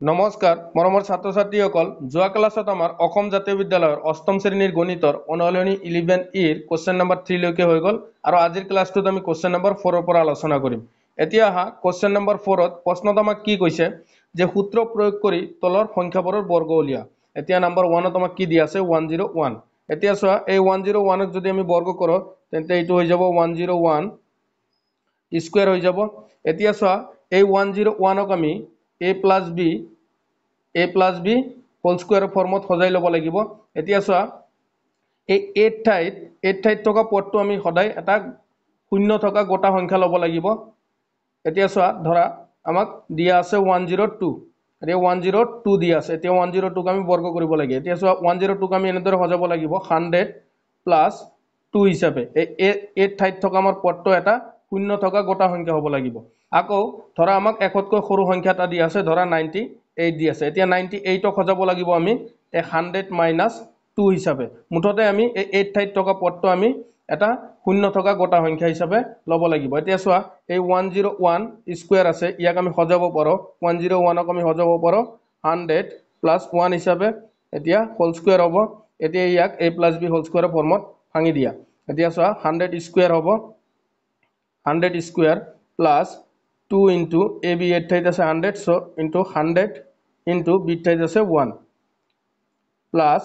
নমস্কাৰ মৰমৰ ছাত্ৰ ছাত্ৰীসকল যোৱা ক্লাছত আমাৰ অসম জাতীয় বিদ্যালয়ৰ অষ্টম শ্ৰেণীৰ গণিতৰ অনুশীলনী ইলেভেন ইৰ কুৱেশ্যন নম্বৰ থ্ৰীলৈকে হৈ গ'ল আৰু আজিৰ ক্লাছটোত আমি কুৱেশ্যন নম্বৰ ফ'ৰৰ পৰা আলোচনা কৰিম। এতিয়া আহা কুৱেশ্যন নম্বৰ ফ'ৰত প্ৰশ্নত আমাক কি কৈছে? যে সূত্ৰ প্ৰয়োগ কৰি তলৰ সংখ্যাবোৰৰ বৰ্গ উলিওৱা। এতিয়া নম্বৰ ওৱানত আমাক কি দিয়া আছে? ওৱান জিৰ' ওৱান এতিয়া চোৱা, এই ওৱান জিৰ' ওৱানক যদি আমি বৰ্গ কৰোঁ, তেন্তে এইটো হৈ যাব ওৱান জিৰ' ওৱান স্কুৱেৰ হৈ যাব। এতিয়া চোৱা, এই ওৱান জিৰ' ওৱানক আমি A plus B A plus B whole স্কুৱেৰৰ ফৰ্মত সজাই ল'ব লাগিব। এতিয়া চোৱা এই এইট ঠাইত এইট ঠাইত থকা পদটো আমি সদায় এটা শূন্য থকা গোটা সংখ্যা ল'ব লাগিব। এতিয়া চোৱা ধৰা আমাক দিয়া আছে ওৱান জিৰ' টু এতিয়া ওৱান জিৰ' টু দিয়া আছে। এতিয়া ওৱান জিৰ' টুক আমি বৰ্গ কৰিব লাগে। এতিয়া চোৱা ওৱান জিৰ' টুক আমি এনেদৰে সজাব লাগিব হাণ্ড্ৰেড প্লাছ টু হিচাপে। এই এইট ঠাইত থকা আমাৰ পদটো এটা শূন্য থকা গোটা সংখ্যা হ'ব লাগিব। আকৌ ধৰা আমাক এশতকৈ সৰু সংখ্যা এটা দি আছে ধৰা নাইণ্টি এইট দি আছে। এতিয়া নাইণ্টি এইটক সজাব লাগিব আমি এই হাণ্ড্ৰেড মাইনাছ টু হিচাপে। মুঠতে আমি এই এইট ঠাইত থকা পদটো আমি এটা শূন্য থকা গোটা সংখ্যা হিচাপে ল'ব লাগিব। এতিয়া চোৱা এই ওৱান জিৰ' ওৱান স্কুৱেৰ আছে ইয়াক আমি সজাব পাৰোঁ। ওৱান জিৰ' ওৱানক আমি সজাব পাৰোঁ হাণ্ড্ৰেড প্লাছ ওৱান হিচাপে এতিয়া হোল স্কুৱেৰ হ'ব। এতিয়া ইয়াক এ প্লাছ বি হোল স্কুৱেৰৰ ফৰ্মত ভাঙি দিয়া। এতিয়া চোৱা হাণ্ড্ৰেড স্কুৱেৰ হ'ব। Hundred square plus two into A B eight ঠাইত আছে hundred so' into hundred into beet ঠাইত আছে ওৱান প্লাছ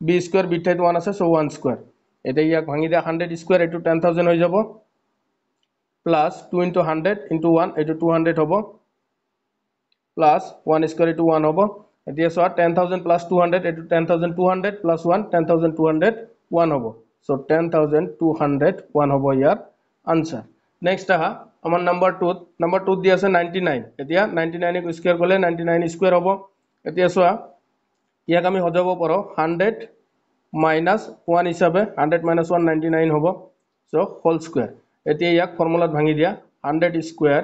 বি স্কুৱেৰ বিট ঠাইত ওৱান আছে চ' ওৱান স্কুৱেৰ এতিয়া ইয়াক ভাঙি দিয়া হাণ্ড্ৰেড স্কুৱেৰ এইটো টেন থাউজেণ্ড হৈ যাব plus two into hundred into one এইটো টু হাণ্ড্ৰেড হ'ব প্লাছ ওৱান স্কুৱেৰ এইটো ওৱান হ'ব এতিয়া চোৱা ten thousand plus two hundred এইটো ten thousand two hundred plus one ten thousand two hundred one হ'ব so' ten thousand two hundred one হ'ব ইয়াৰ আনচাৰ নেক্সট আহা আমাৰ নম্বৰ টুত নম্বৰ টুত দি আছে নাইণ্টি নাইন এতিয়া নাইণ্টি নাইনক স্কুৱেৰ কৰিলে নাইণ্টি নাইন স্কুৱেৰ হ'ব। এতিয়া চোৱা ইয়াক আমি সজাব পাৰোঁ হাণ্ড্ৰেড মাইনাছ ওৱান হিচাপে hundred minus one ninety nine হ'ব। চ' হোল স্কুৱেৰ এতিয়া ইয়াক ফৰ্মুলাত ভাঙি দিয়া। Hundred square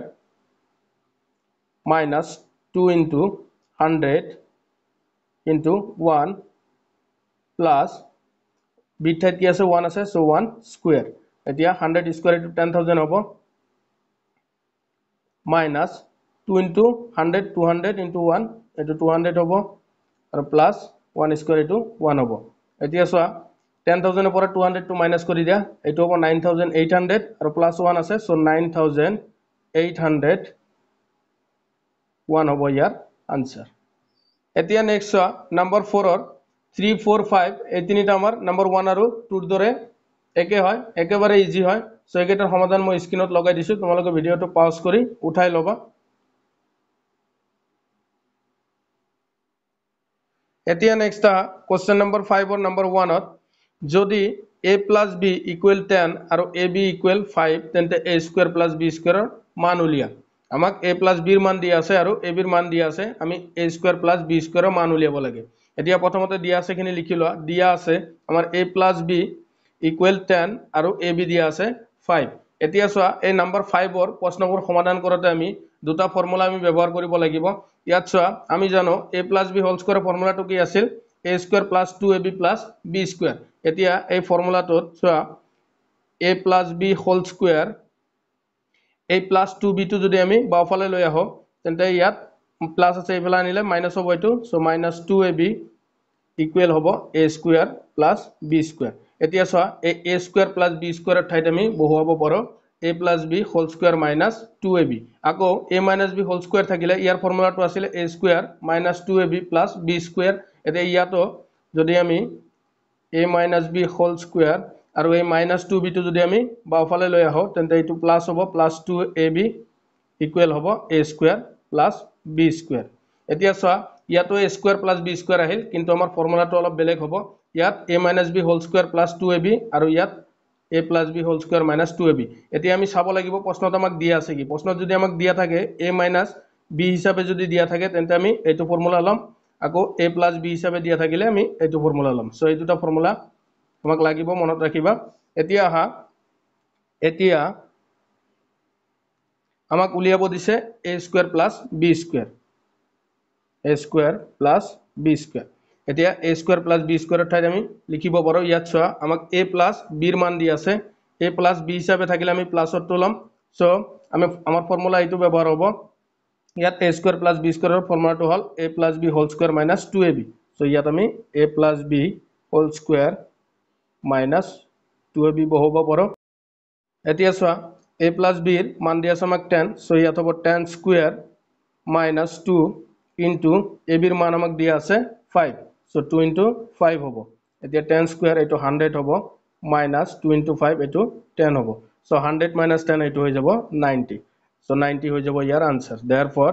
minus two into hundred into one plus beet ঠাইত কি আছে? ওৱান আছে চ' ওৱান স্কুৱেৰ এতিয়া হাণ্ড্ৰেড স্কুৱেৰ এইটো টেন থাউজেণ্ড হ'ব। Minus two into hundred two hundred into one এইটো টু হাণ্ড্ৰেড হ'ব আৰু প্লাছ ওৱান স্কুৱেৰ এইটো ওৱান হ'ব এতিয়া চোৱা টেন থাউজেণ্ডৰ পৰা টু হাণ্ড্ৰেডটো মাইনাছ কৰি দিয়া এইটো হ'ব নাইন থাউজেণ্ড এইট হাণ্ড্ৰেড আৰু প্লাছ ওৱান আছে so' nine thousand eight hundred one হ'ব ইয়াৰ আনচাৰ এতিয়া নেক্সট চোৱা নম্বৰ ফ'ৰৰ থ্ৰী ফ'ৰ ফাইভ এই তিনিটা আমাৰ নম্বৰ ওৱান আৰু টুৰ দৰে একে হয় একেবাৰে ইজি হয়। চ' এইকেইটাৰ সমাধান মই স্ক্ৰীণত লগাই দিছোঁ। তোমালোকে ভিডিঅ'টো পাউজ কৰি উঠাই ল'বা। এতিয়া নেক্সট কুৱেশ্যন নম্বৰ ফাইভৰ নম্বৰ ওৱানত যদি A plus B equal ten আৰু এ বি ইকুৱেল ফাইভ তেন্তে এ স্কুৱেৰ প্লাছ বি স্কুৱেৰৰ মান উলিয়া। আমাক এ প্লাছ বিৰ মান দিয়া আছে আৰু এ বিৰ মান দিয়া আছে। আমি এ স্কুৱেৰ প্লাছ বি স্কুৱেৰৰ মান উলিয়াব লাগে। এতিয়া প্ৰথমতে দিয়া আছেখিনি লিখি লোৱা। দিয়া আছে আমাৰ a plus b equal ten আৰু এ বি দিয়া আছে। ফাইভ এতিয়া চোৱা এই নাম্বাৰ ফাইভৰ প্ৰশ্নবোৰ সমাধান কৰোঁতে আমি দুটা ফৰ্মুলা আমি ব্যৱহাৰ কৰিব লাগিব। ইয়াত চোৱা আমি জানো a plus b whole square ফৰ্মুলাটো কি আছিল? A square plus two a b plus b square এতিয়া এই ফৰ্মুলাটোত চোৱা a plus b whole square এই প্লাছ টু বিটো যদি আমি বাওঁফালে লৈ আহোঁ তেন্তে ইয়াত প্লাছ আছে এইফালে আনিলে মাইনাছ হ'ব এইটো। So' minus two a b equal হ'ব a square plus b square এতিয়া চোৱা এই এ স্কুৱেৰ প্লাছ বি স্কুৱেৰৰ ঠাইত আমি বহুৱাব পাৰোঁ। A plus b whole square minus two a b আকৌ a minus b whole square থাকিলে ইয়াৰ ফৰ্মুলাটো আছিলে a square minus two a b plus b square এতিয়া ইয়াতো যদি আমি a minus b whole square আৰু এই মাইনাছ টু বিটো যদি আমি বাওঁফালে লৈ আহোঁ তেন্তে এইটো প্লাছ হ'ব plus two a b equal হ'ব a square plus b square এতিয়া চোৱা ইয়াতো a square plus b square আহিল কিন্তু আমাৰ ফৰ্মুলাটো অলপ বেলেগ হ'ব। ইয়াত a minus b whole square plus two a b আৰু ইয়াত a plus b whole square minus two a b এতিয়া আমি চাব লাগিব প্ৰশ্নত আমাক দিয়া আছে কি? প্ৰশ্নত যদি আমাক দিয়া থাকে এ মাইনাছ বি হিচাপে যদি দিয়া থাকে তেন্তে আমি এইটো ফৰ্মুলা ল'ম। আকৌ এ প্লাছ বি হিচাপে দিয়া থাকিলে আমি এইটো ফৰ্মুলা ল'ম। চ' এই দুটা ফৰ্মুলা আমাক লাগিব মনত ৰাখিবা। এতিয়া আহা এতিয়া আমাক উলিয়াব দিছে a square plus b square a square plus b square এতিয়া এ স্কুৱেৰ প্লাছ বি স্কুৱেৰৰ ঠাইত আমি লিখিব পাৰোঁ ইয়াত চোৱা আমাক এ প্লাছ বিৰ মান দি আছে। এ প্লাছ বি হিচাপে থাকিলে আমি প্লাছৰটো ল'ম। চ' আমি আমাৰ ফৰ্মুলা এইটো ব্যৱহাৰ হ'ব। ইয়াত এ স্কুৱেৰ প্লাছ বি স্কুৱেৰৰ ফৰ্মুলাটো হ'ল a plus b whole square minus two a b so' ইয়াত আমি a plus b whole square minus two a b বহুৱাব পাৰোঁ। এতিয়া চোৱা এ প্লাছ বিৰ মান দি আছে আমাক টেন চ' ইয়াত হ'ব ten square minus two into a বিৰ মান আমাক দিয়া আছে five so' two into five হ'ব এতিয়া টেন স্কুৱেৰ এইটো হাণ্ড্ৰেড হ'ব মাইনাছ টু ইনটু ফাইভ এইটো টেন হ'ব চ' হাণ্ড্ৰেড মাইনাছ টেন এইটো হৈ যাব নাইণ্টি চ' নাইণ্টি হৈ যাব ইয়াৰ answer therefore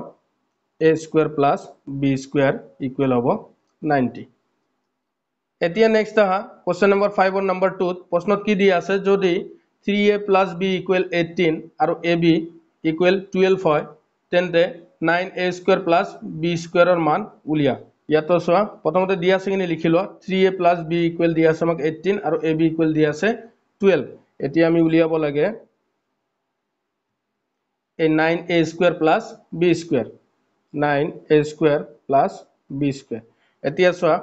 a square plus b square equal হ'ব নাইণ্টি এতিয়া নেক্সট আহা কুৱেশ্যন নম্বৰ ফাইভৰ নম্বৰ টুত প্ৰশ্নত কি দিয়া আছে যদি three a plus b equal eighteen আৰু এ বি ইকুৱেল টুৱেল্ভ হয় তেন্তে nine a square plus b স্কুৱেৰৰ মান উলিয়া ইয়াতো চোৱা প্ৰথমতে আছে কিনে লিখি লোৱা। Three a plus b equal দিয়া আছে আমাক এইটিন আৰু এ বি ইকুৱেল দিয়া আছে টুৱেল্ভ এতিয়া আমি উলিয়াব লাগে এই nine a square plus b square nine a square plus b square এতিয়া চোৱা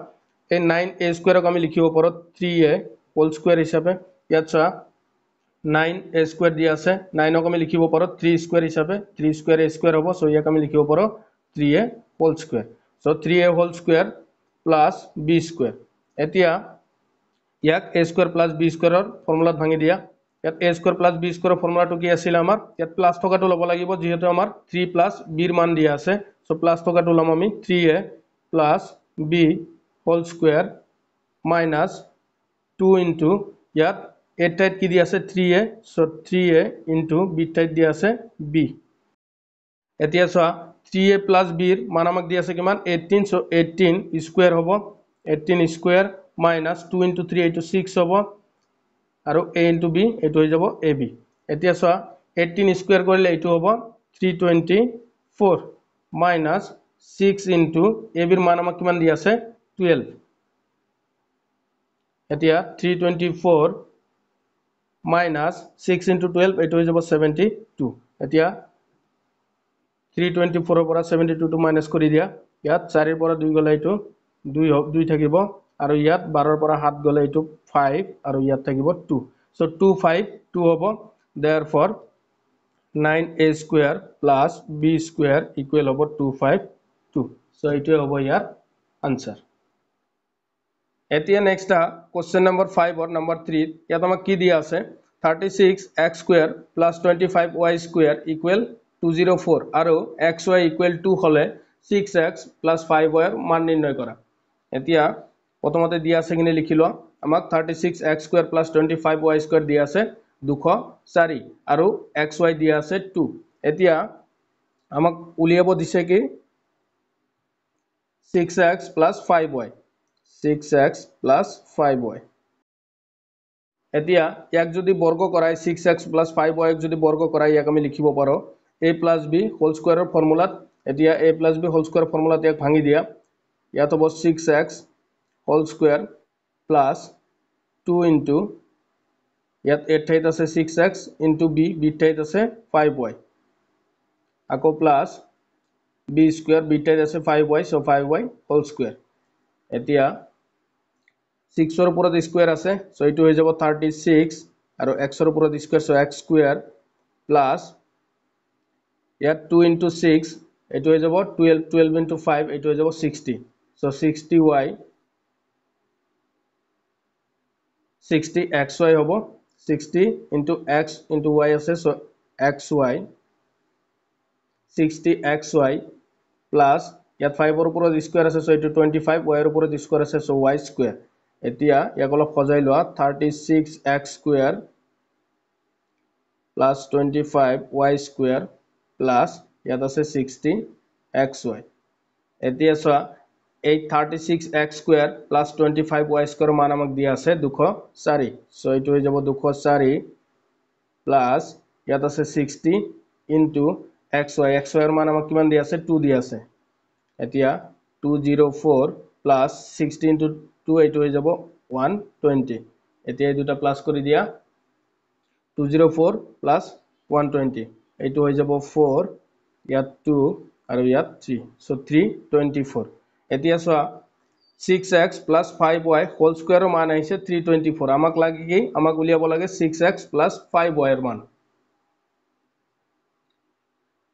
এই নাইন এ স্কুৱেৰক আমি লিখিব পাৰোঁ থ্ৰী এ হোল স্কুৱেৰ হিচাপে। ইয়াত চোৱা নাইন এ স্কুৱেৰ দিয়া আছে। নাইনক আমি লিখিব পাৰোঁ থ্ৰী স্কুৱেৰ হিচাপে। থ্ৰী স্কুৱেৰ এ স্কুৱেৰ হ'ব চ' ইয়াক আমি লিখিব পাৰোঁ three a whole square so' three a whole square plus b square এতিয়া ইয়াক এ স্কুৱেৰ প্লাছ বি স্কুৱেৰৰ ফৰ্মুলাত ভাঙি দিয়া ইয়াত এ স্কুৱেৰ প্লাছ বি স্কুৱেৰৰ ফৰ্মুলাটো কি আছিলে আমাৰ ইয়াত প্লাছ থকাটো ল'ব লাগিব যিহেতু আমাৰ থ্ৰী প্লাছ বিৰ মান দিয়া আছে চ' প্লাছ থকাটো ল'ম আমি three a plus b whole square minus two into ইয়াত এ ঠাইত কি দিয়া আছে three a so' three a into b ঠাইত দিয়া আছে বি এতিয়া চোৱা থ্ৰী এ প্লাছ বিৰ মান আমাক দি আছে কিমান? এইটিন চ' এইটিন স্কুৱেৰ হ'ব। Eighteen square minus two into three এইটো ছিক্স হ'ব। আৰু এ ইনটু বি এইটো হৈ যাব এ বি এতিয়া চোৱা এইটিন স্কুৱেৰ কৰিলে এইটো হ'ব three twenty four minus six into a বিৰ মান আমাক কিমান দি আছে? টুৱেল্ভ এতিয়া three twenty four minus six into twelve এইটো হৈ যাব ছেভেণ্টি টু এতিয়া থ্ৰী টুৱেণ্টি ফ'ৰৰ পৰা ছেভেণ্টি টুটো মাইনাছ কৰি দিয়া। ইয়াত চাৰিৰ পৰা দুই গ'লে এইটো দুই হওক দুই থাকিব। আৰু ইয়াত বাৰৰ পৰা সাত গ'লে এইটো ফাইভ আৰু ইয়াত থাকিব two so' two five two হ'ব। Therefore nine a square plus b square equal হ'ব টু ফাইভ টু চ' এইটোৱে হ'ব ইয়াৰ আনচাৰ এতিয়া নেক্সট কুৱেশ্যন নম্বৰ ফাইভৰ নম্বৰ থ্ৰীত ইয়াত আমাক কি দিয়া আছে? Thirty six x square plus twenty five y square equal two zero' four আৰু এক্স ৱাই ইকুৱেল টু হ'লে ছিক্স এক্স প্লাছ ফাইভ ৱাইৰ মান নিৰ্ণয় কৰা। এতিয়া প্ৰথমতে দিয়া আছে কিনে লিখি লোৱা। আমাক thirty six x square plus twenty five y square দিয়া আছে দুশ চাৰি আৰু এক্স ৱাই দিয়া আছে টু এতিয়া আমাক উলিয়াব দিছে কি? Six x plus five y six x plus five y এতিয়া ইয়াক যদি বৰ্গ কৰাই ছিক্স এক্স প্লাছ ফাইভ ৱাইক যদি বৰ্গ কৰাই ইয়াক আমি লিখিব পাৰোঁ। এ প্লাছ বি হোল স্কুৱেৰৰ ফৰ্মুলাত এতিয়া a plus b whole square ফৰ্মুলাত ইয়াক ভাঙি দিয়া। ইয়াত হ'ব six x whole square plus two into ইয়াত এ ঠাইত আছে six x into b b ঠাইত আছে ফাইভ ৱাই আকৌ প্লাছ বি স্কুৱেৰ বি ঠাইত আছে five y so' five y whole square এতিয়া ছিক্সৰ ওপৰত স্কুৱেৰ আছে চ' এইটো হৈ যাব থাৰ্টি ছিক্স আৰু এক্সৰ ওপৰত square so' x square plus ইয়াত টু ইনটু ছিক্স এইটো হৈ যাব টুৱেল্ভ টুৱেল্ভ ইনটু ফাইভ এইটো হৈ যাব sixty so' sixty y sixty x y হ'ব। Sixty into x into y আছে so' x y sixty x y plus ইয়াত ফাইভৰ ওপৰত স্কুৱেৰ আছে চ' এইটো টুৱেণ্টি ফাইভ ৱাইৰ ওপৰত স্কুৱেৰ আছে চ' ৱাই স্কুৱেৰ এতিয়া ইয়াক অলপ সজাই লোৱা thirty six x square plus twenty five y square plus ইয়াত আছে ছিক্সটি এক্স ৱাই। এতিয়া চোৱা এই thirty six x square plus twenty five y square মান আমাক দিয়া আছে দুশ চাৰি। চ' এইটো হৈ যাব দুশ চাৰি প্লাছ ইয়াত আছে sixty into x y. X ৱাইৰ মান আমাক কিমান দিয়া আছে? টু দিয়া আছে। এতিয়া two zero' four plus sixty into two এইটো হৈ যাব ওৱান টুৱেণ্টি। এতিয়া এই দুটা প্লাছ কৰি দিয়া। Two zero' four plus one twenty. এইটো হৈ যাব ফ'ৰ ইয়াত টু আৰু ইয়াত three so' three twenty four এতিয়া চোৱা six x plus five y whole স্কুৱেৰৰ মান আহিছে থ্ৰী টুৱেণ্টি ফ'ৰ আমাক লাগে কি? আমাক উলিয়াব লাগে ছিক্স এক্স প্লাছ ফাইভ ৱাইৰ মান।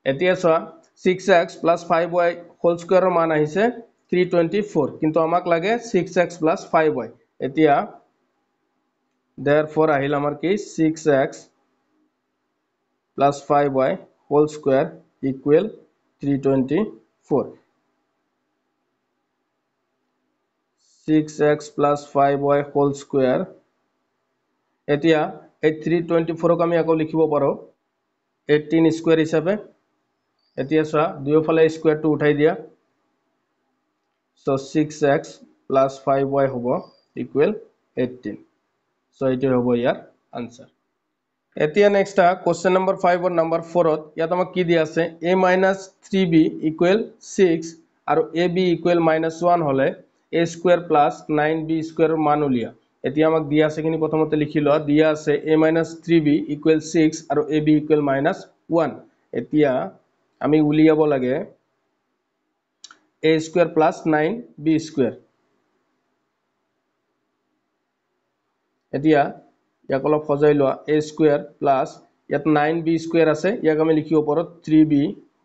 এতিয়া চোৱা six x plus five y whole স্কুৱেৰৰ মান আহিছে থ্ৰী টুৱেণ্টি ফ'ৰ কিন্তু আমাক লাগে six x plus five y এতিয়া দেৰ ফ'ৰ আহিল আমাৰ কি? Six x plus five y whole square equal three twenty four six x plus five y whole square এতিয়া এই থ্ৰী টুৱেণ্টি ফ'ৰক আমি আকৌ লিখিব পাৰোঁ। এইটিন স্কুৱেৰ হিচাপে। এতিয়া চোৱা দুয়োফালে স্কুৱেৰটো উঠাই দিয়া। So' six x plus five y হ'ব ইকুৱেল এইটিন চ' এইটোৱে হ'ব ইয়াৰ আনচাৰ এতিয়া নেক্সট কুৱেশ্যন নম্বৰ ফাইভৰ নম্বৰ ফ'ৰত ইয়াত আমাক কি দিয়া আছে? A minus three b equal six আৰু a b equal minus one হ'লে a square plus nine b স্কুৱেৰৰ মান উলিয়া। এতিয়া আমাক দিয়া আছে খিনি প্ৰথমতে লিখি লোৱা। দিয়া আছে a minus three b equal six আৰু a b equal minus one এতিয়া আমি উলিয়াব লাগে a square plus nine b square এতিয়া ইয়াক অলপ সজাই লোৱা। এ স্কুৱেৰ প্লাছ ইয়াত নাইন বি স্কুৱেৰ আছে ইয়াক আমি লিখিব পাৰোঁ থ্ৰী বি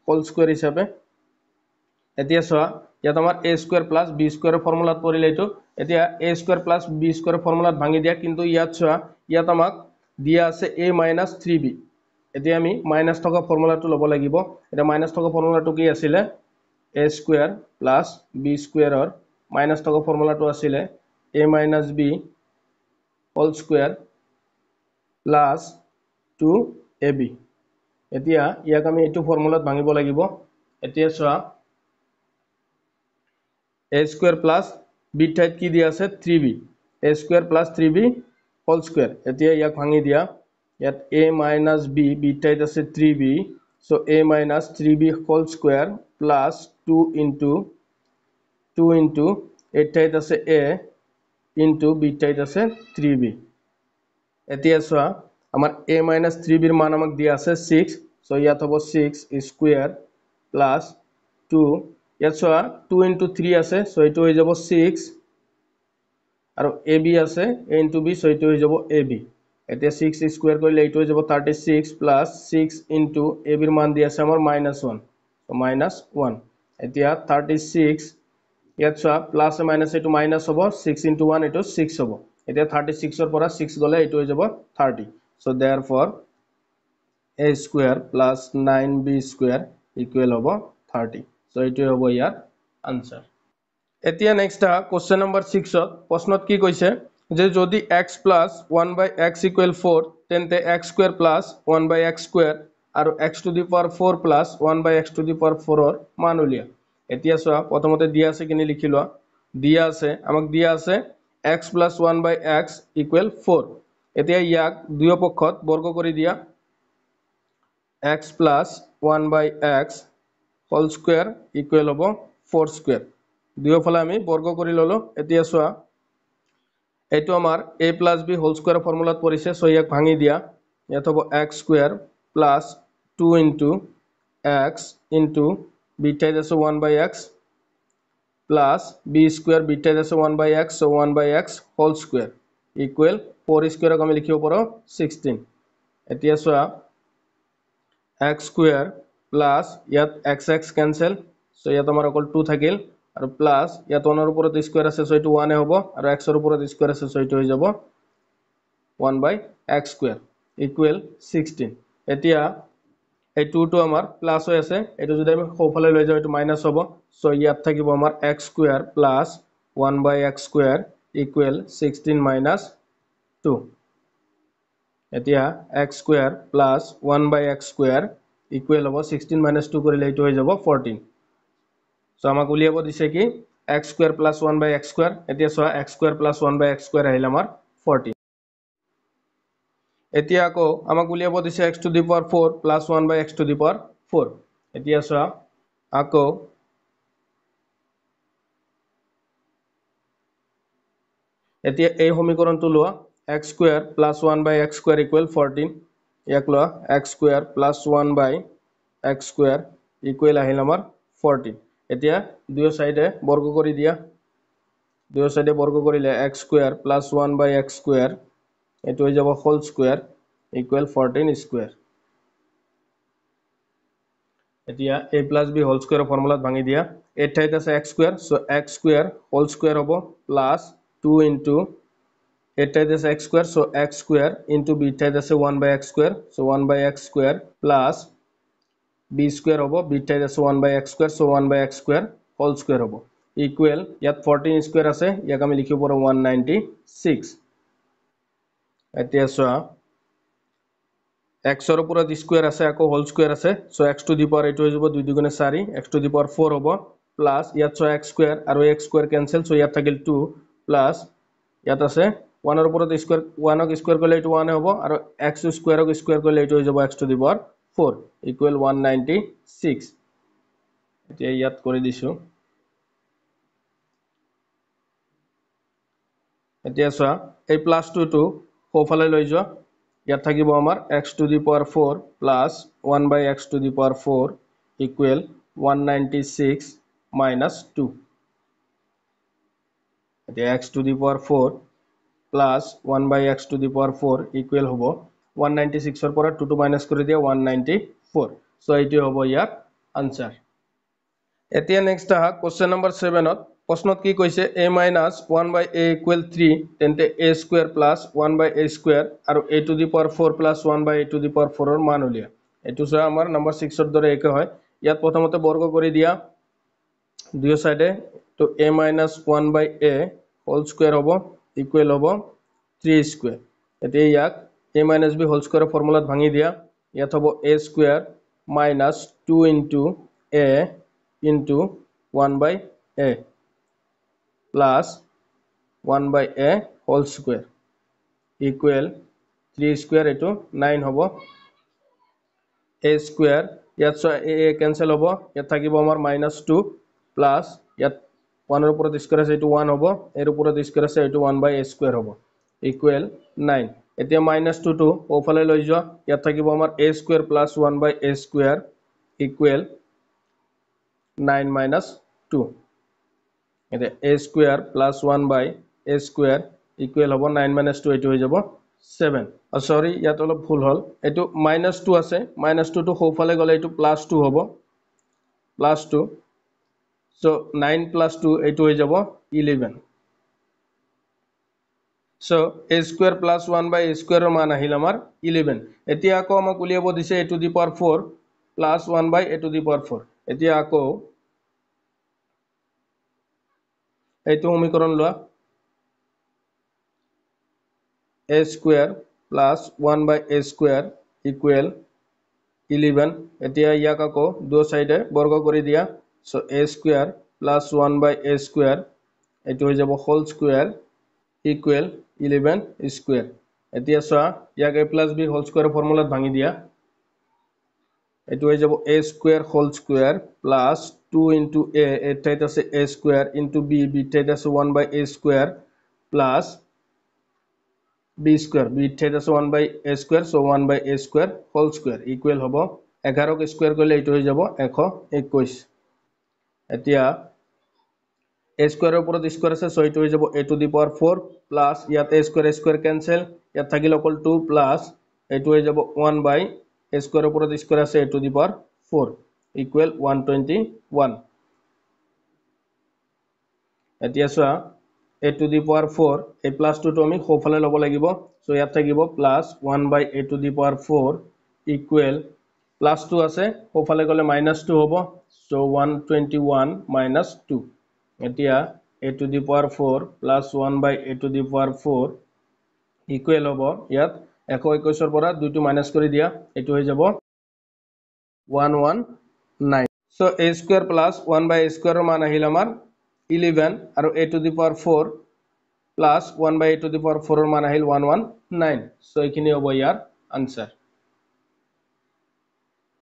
হোল স্কুৱেৰ হিচাপে। এতিয়া চোৱা ইয়াত আমাৰ এ স্কুৱেৰ প্লাছ বি স্কুৱেৰৰ ফৰ্মুলাত পৰিলে এইটো। এতিয়া a square plus b square ফৰ্মুলাত ভাঙি দিয়া কিন্তু ইয়াত চোৱা ইয়াত আমাক দিয়া আছে এ মাইনাছ থ্ৰী বি এতিয়া আমি মাইনাছ থকা ফৰ্মুলাটো ল'ব লাগিব। এতিয়া মাইনাছ থকা ফৰ্মুলাটো কি আছিলে? এ স্কুৱেৰ প্লাছ বি স্কুৱেৰৰ মাইনাছ থকা ফৰ্মুলাটো আছিলে a minus b whole square plus two a b এতিয়া ইয়াক আমি এইটো ফৰ্মুলাত ভাঙিব লাগিব। এতিয়া চোৱা এ স্কুৱেৰ প্লাছ বিৰ ঠাইত কি দিয়া আছে? Three b a square plus three b whole square এতিয়া ইয়াক ভাঙি দিয়া। ইয়াত এ মাইনাছ বি বিৰ ঠাইত আছে three b so' a minus three b whole square plus two into two into এইৰ ঠাইত আছে এ ইনটু বিৰ ঠাইত আছে থ্ৰী বি এতিয়া চোৱা আমাৰ এ মাইনাছ থ্ৰী বিৰ মান আমাক দিয়া আছে ছিক্স চ' ইয়াত হ'ব ছিক্স স্কুৱেৰ প্লাছ টু ইয়াত চোৱা টু ইনটু থ্ৰী আছে চ' এইটো হৈ যাব ছিক্স আৰু এ বি আছে এ ইনটু বি চ' এইটো হৈ যাব এ বি এতিয়া ছিক্স স্কুৱেৰ কৰিলে এইটো হৈ যাব thirty six plus six into a বিৰ মান দি আছে আমাৰ minus one so' minus one এতিয়া থাৰ্টি ছিক্স ইয়াত চোৱা প্লাছ মাইনাছ এইটো মাইনাছ হ'ব ছিক্স ইনটু ওৱান এইটো ছিক্স হ'ব। এতিয়া থাৰ্টি ছিক্সৰ পৰা ছিক্স গ'লে এইটো হৈ যাব thirty so' therefore a square plus nine b square equal হ'ব থাৰ্টি চ' এইটোৱে হ'ব ইয়াৰ আনচাৰ এতিয়া নেক্সট কুৱেশ্যন নম্বৰ ছিক্সত প্ৰশ্নত কি কৈছে যে যদি x plus one by x equal four তেন্তে x square plus one by x square আৰু x to the power four plus one by x to the power ফ'ৰৰ মান উলিয়া। এতিয়া চোৱা প্ৰথমতে দিয়া আছে কিনি লিখি লোৱা। দিয়া আছে আমাক দিয়া আছে x plus one by x equal four এতিয়া ইয়াক দুয়ো পক্ষত বৰ্গ কৰি দিয়া। X plus one by x whole square equal হ'ব ফ'ৰ স্কুৱেৰ দুয়োফালে আমি বৰ্গ কৰি ল'লোঁ। এতিয়া চোৱা এইটো আমাৰ a plus b whole square ফৰ্মুলাত পৰিছে চ' ইয়াক ভাঙি দিয়া। ইয়াত হ'ব square plus two into x into b ঠাইত আছে one by x plus b square b ঠাইত আছে one by x so' one by x whole square equal four স্কুৱেৰক আমি লিখিব পাৰোঁ ছিক্সটিন এতিয়া চোৱা এক্স স্কুৱেৰ প্লাছ ইয়াত এক্স এক্স কেঞ্চেল চ' ইয়াত আমাৰ অকল টু থাকিল আৰু প্লাছ ইয়াত ওৱানৰ ওপৰত স্কুৱেৰ আছে চ' এইটো ওৱানে হ'ব আৰু এক্সৰ ওপৰত স্কুৱেৰ আছে চ' এইটো হৈ যাব one by x square equal sixteen এতিয়া এই টুটো আমাৰ প্লাছ হৈ আছে। এইটো যদি আমি সোঁফালে লৈ যাওঁ এইটো মাইনাছ হ'ব। চ' ইয়াত থাকিব আমাৰ x square plus one by x square equal sixteen minus two এতিয়া x square plus one by x square equal হ'ব ছিক্সটিন মাইনাছ টু কৰিলে এইটো হৈ যাব ফৰ্টিন চ' আমাক উলিয়াব দিছে কি? X square plus one by x square এতিয়া চোৱা x square plus one by x square আহিল আমাৰ ফৰ্টি এতিয়া আকৌ আমাক উলিয়াব দিছে x to the power four plus one by x to the power four এতিয়া চোৱা আকৌ এতিয়া এই সমীকৰণটো লোৱা x square plus one by x square equal fourteen ইয়াক লোৱা x square plus one by x square equal আহিল আমাৰ ফৰ্টিন এতিয়া দুয়ো চাইডে বৰ্গ কৰি দিয়া। দুয়ো চাইডে বৰ্গ কৰিলে x square plus one by x square এইটো হৈ যাব whole square equal fourteen square এতিয়া এ প্লাছ বি হোল স্কুৱেৰৰ ফৰ্মুলাত ভাঙি দিয়া। এইট ঠাইত আছে x square so' x square whole square হ'ব প্লাছ টু ইণ্টু এইট ঠাইত আছে x square so' x square into b ঠাইত আছে one by x square so' one by x square plus b square হ'ব বি ঠাইত আছে one by x square so' one by x square whole square হ'ব। Equal ইয়াত fourteen square আছে ইয়াক আমি লিখিব পাৰোঁ ওৱান নাইণ্টি ছিক্স এতিয়া চোৱা এক্সৰ ওপৰত স্কুৱেৰ আছে আকৌ হোল স্কুৱেৰ আছে so' x to the power এইটো হৈ যাব দুই দুগুণে চাৰি x to the power four হ'ব প্লাছ ইয়াত চোৱা এক্স স্কুৱেৰ আৰু এক্স স্কুৱেৰ কেঞ্চেল চ' ইয়াত থাকিল টু প্লাছ ইয়াত আছে ওৱানৰ ওপৰত স্কুৱেৰ ওৱানক স্কুৱেৰ কৰিলে এইটো ওৱানে হ'ব আৰু এক্স স্কুৱেৰক স্কুৱেৰ কৰিলে এইটো হৈ যাব x to the power four equal one ninety six এতিয়া ইয়াত কৰি দিছোঁ। এতিয়া চোৱা এই প্লাছ টুটো সোঁফালে লৈ যোৱা। ইয়াত থাকিব আমাৰ x to the power four plus one by x to the power four equal one ninety six minus two এতিয়া x to the power four plus one by x to the power four equal হ'ব one ninety ছিক্সৰ পৰা টুটো minus কৰি দিয়া one ninety four so এইটোৱে হ'ব ইয়াৰ answer এতিয়া নেক্সট আহা কুৱেশ্যন নম্বৰ ছেভেনত প্ৰশ্নত কি কৈছে? A minus one by a equal three তেন্তে a square plus one by a square আৰু a to the power four plus one by a to the power ফ'ৰৰ মান উলিয়া এইটো চোৱা আমাৰ নম্বৰ ছিক্সৰ দৰে একে হয়। ইয়াত প্ৰথমতে বৰ্গ কৰি দিয়া। দুয়ো চাইডে তো a minus one by a whole square হ'ব ইকুৱেল হ'ব থ্ৰী স্কুৱেৰ এতিয়া ইয়াক এ মাইনাছ বি হোল স্কুৱেৰৰ ফৰ্মুলাত ভাঙি দিয়া। ইয়াত হ'ব a square minus two into a into one by a plus one by a whole square equal three square এইটো নাইন হ'ব এ স্কুৱেৰ ইয়াত চোৱা কেঞ্চেল হ'ব ইয়াত থাকিব আমাৰ মাইনাছ টু প্লাছ ইয়াত ওৱানৰ ওপৰত স্কুৱেৰ আছে এইটো ওৱান হ'ব এৰ ওপৰত স্কুৱেৰ আছে এইটো ওৱান বাই এ স্কুৱেৰ হ'ব ইকুৱেল নাইন এতিয়া মাইনাছ টুটো সোঁফালে লৈ যোৱা ইয়াত থাকিব আমাৰ a square plus one by a square equal nine minus two এতিয়া a square plus one by a square equal হ'ব নাইন মাইনাছ টু এইটো হৈ যাব ছেভেন চৰি ইয়াত অলপ ভুল হ'ল। এইটো মাইনাছ টু আছে। মাইনাছ টুটো সোঁফালে গ'লে এইটো প্লাছ টু হ'ব। Plus two so' nine plus two এইটো হৈ যাব eleven so' a square plus one by a স্কুৱেৰৰ মান আহিল আমাৰ ইলেভেন এতিয়া আকৌ আমাক উলিয়াব দিছে a to the power four plus one by a to the power four এতিয়া আকৌ এইটো সমীকৰণ লোৱা a square plus one by a square equal eleven এতিয়া ইয়াক আকৌ দুই চাইডে বৰ্গ কৰি দিয়া। So' a square plus one by a square এইটো হৈ যাব whole square equal eleven square এতিয়া চোৱা, ইয়াক a plus b whole square ফৰ্মুলাত ভাঙি দিয়া। এইটো হৈ যাব a square whole square plus two into a a ঠাইত আছে a square into b b ঠাইত আছে one by a square plus b square b ঠাইত আছে one by a square so' one by a square whole square equal হ'ব এঘাৰক square কৰিলে এইটো হৈ যাব এশ একৈছ এতিয়া এ স্কুৱেৰৰ ওপৰত স্কুৱেৰ আছে চ' এইটো হৈ যাব a to the power four plus ইয়াত a square a square cancel ইয়াত থাকিল অকল টু প্লাছ এইটো হৈ যাব ওৱান বাই এ স্কুৱেৰৰ ওপৰত স্কুৱেৰ আছে a to the power four equal one twenty one এতিয়া চোৱা a to the power four এই প্লাছ টুটো আমি সোঁফালে ল'ব লাগিব। চ' ইয়াত থাকিব plus one by a to the power four equal plus two আছে সোঁফালে গ'লে মাইনাছ টু হ'ব। So' one twenty one minus two এতিয়া a to the power four plus one by a to the power four equal হ'ব। ইয়াত এশ একৈছৰ পৰা দুইটো মাইনাছ কৰি দিয়া এইটো হৈ যাব। One one nine so' a square plus one by a স্কুৱেৰৰ মান আহিল আমাৰ ইলেভেন আৰু a to the power four plus one by a to the power ফ'ৰৰ মান আহিল ওৱান ওৱান নাইন চ' এইখিনি হ'ব ইয়াৰ আনচাৰ